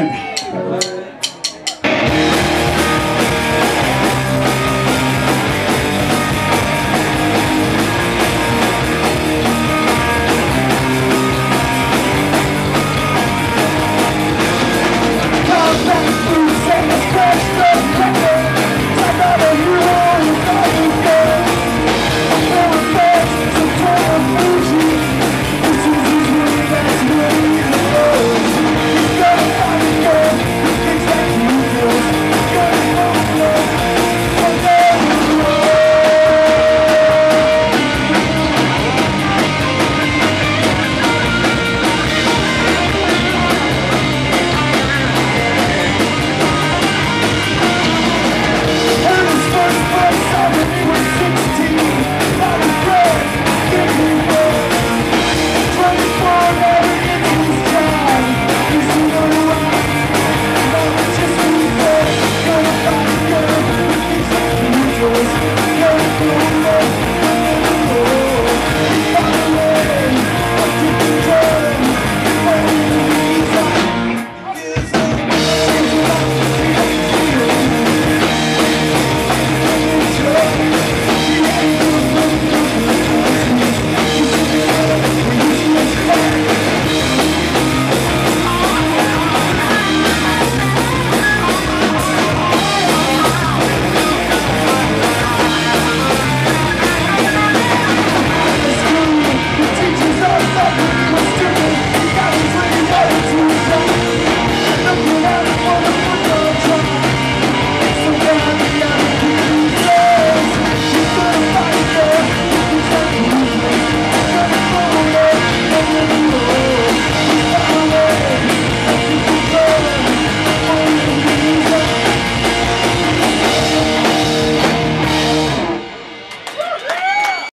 Amen.